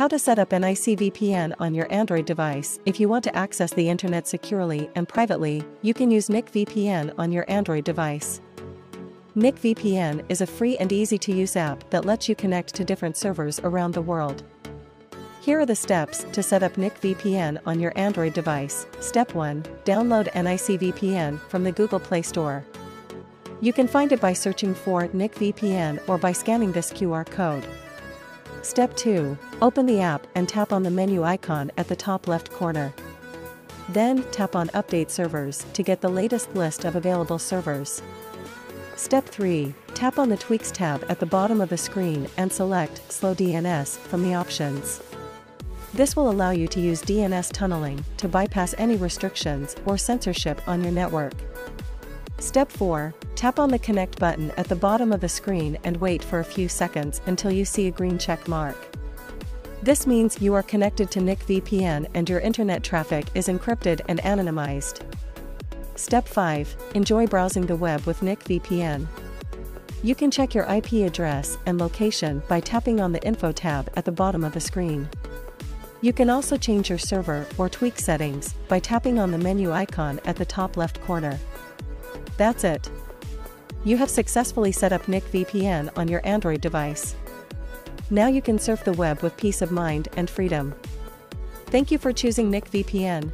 How to set up NIC VPN on your Android device. If you want to access the internet securely and privately, you can use NIC VPN on your Android device. NIC VPN is a free and easy to use app that lets you connect to different servers around the world. Here are the steps to set up NIC VPN on your Android device. Step 1 Download NIC VPN from the Google Play Store. You can find it by searching for NIC VPN or by scanning this QR code. Step 2 Open the app and tap on the menu icon at the top left corner. Then tap on Update Servers to get the latest list of available servers. Step 3 Tap on the Tweaks tab at the bottom of the screen and select Slow DNS from the options. This will allow you to use DNS tunneling to bypass any restrictions or censorship on your network. Step 4 Tap on the Connect button at the bottom of the screen and wait for a few seconds until you see a green check mark. This means you are connected to NIC VPN and your internet traffic is encrypted and anonymized. Step 5 Enjoy browsing the web with NIC VPN. You can check your IP address and location by tapping on the Info tab at the bottom of the screen. You can also change your server or tweak settings by tapping on the menu icon at the top left corner. That's it. You have successfully set up NIC VPN on your Android device. Now you can surf the web with peace of mind and freedom. Thank you for choosing NIC VPN.